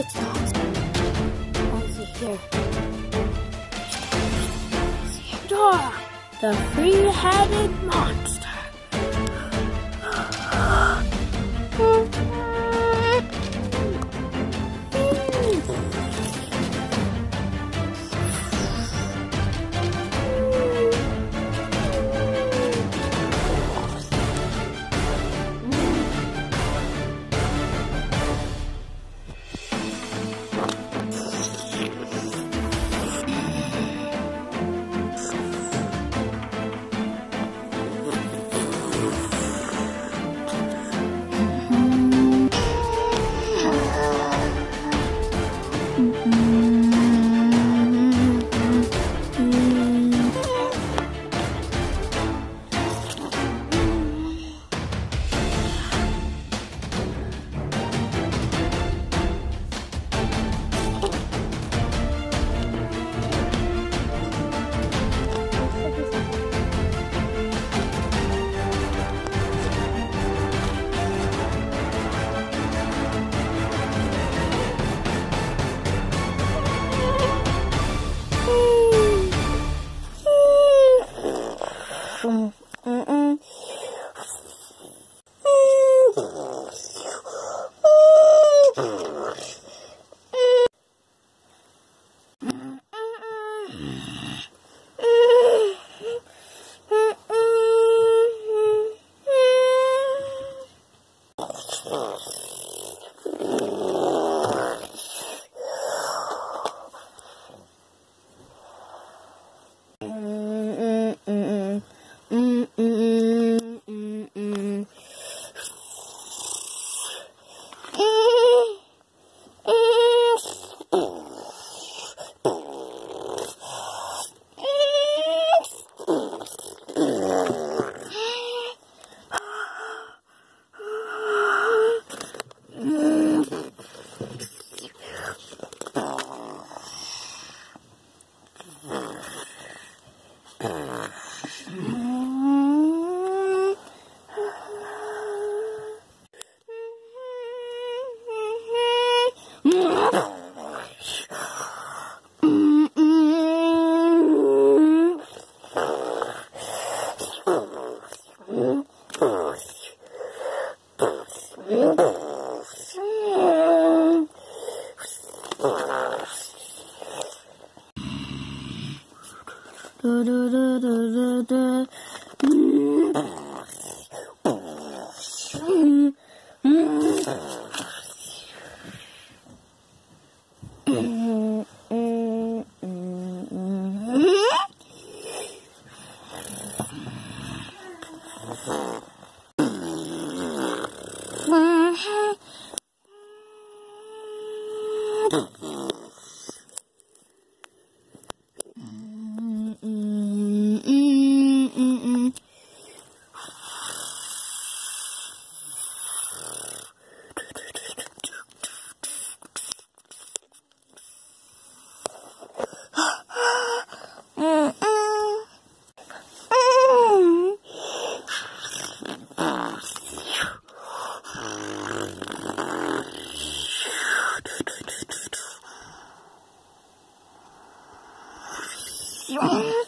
It's not. Here? The three-headed monster. Hmm. from ルルルルルル 이야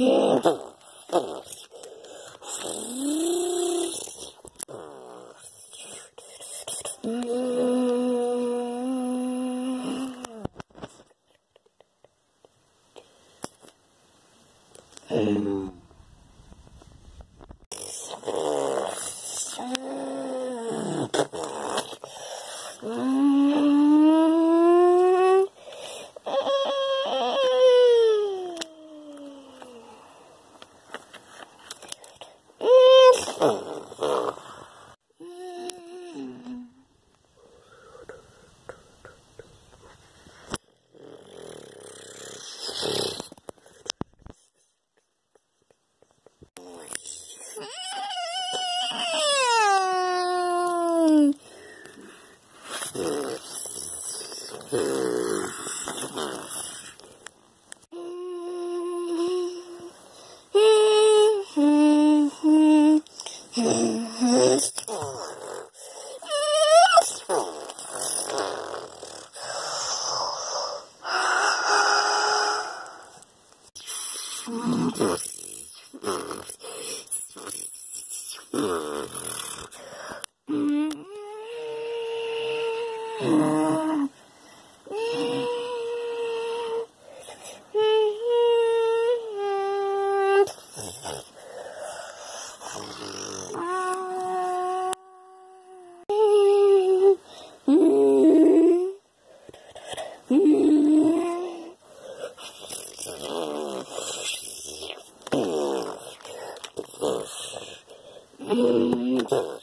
Mm-hmm. Mm-hmm. うん。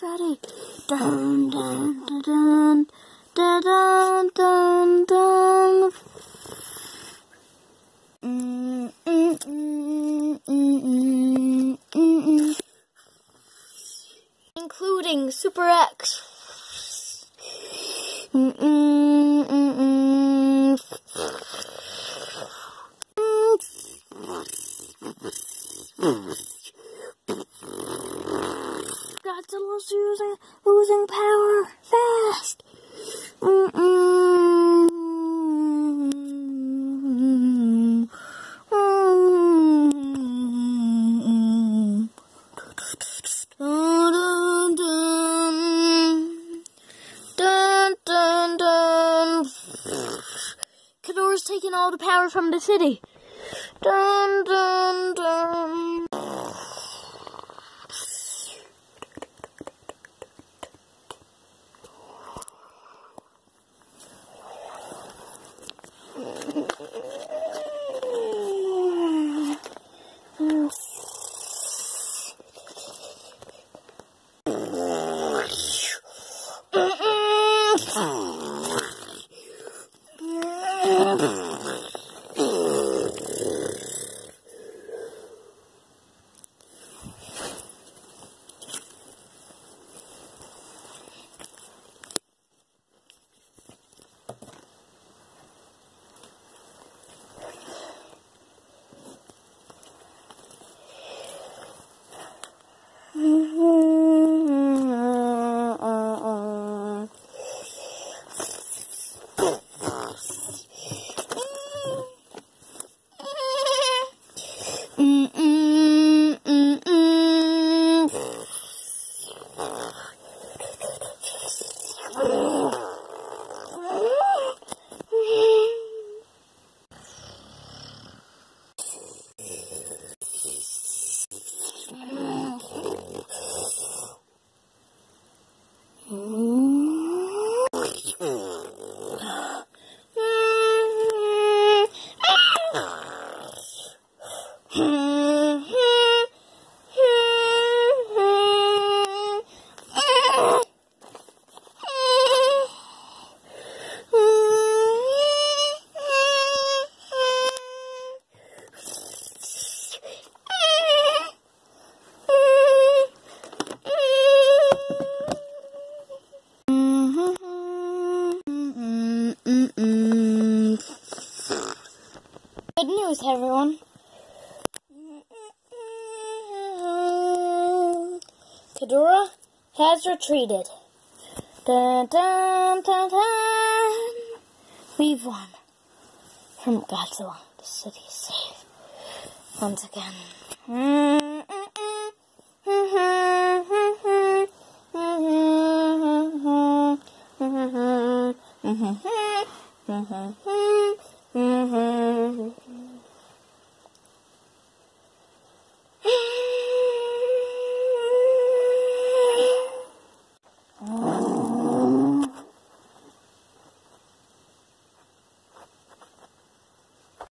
Dun dun dun dun dun dun dun dun. Mm, mm, mm, mm, mm, mm, mm. Including Super X. Mm, mm, mm, mm. Godzilla's using losing power fast. Ghidorah's taking all the power from the city. Dun, dun, dun. Ghidorah has retreated. Dun, dun, dun, dun. We've won from Godzilla. The city is safe once again. Mm-hmm. Mm-hmm. Mm-hmm.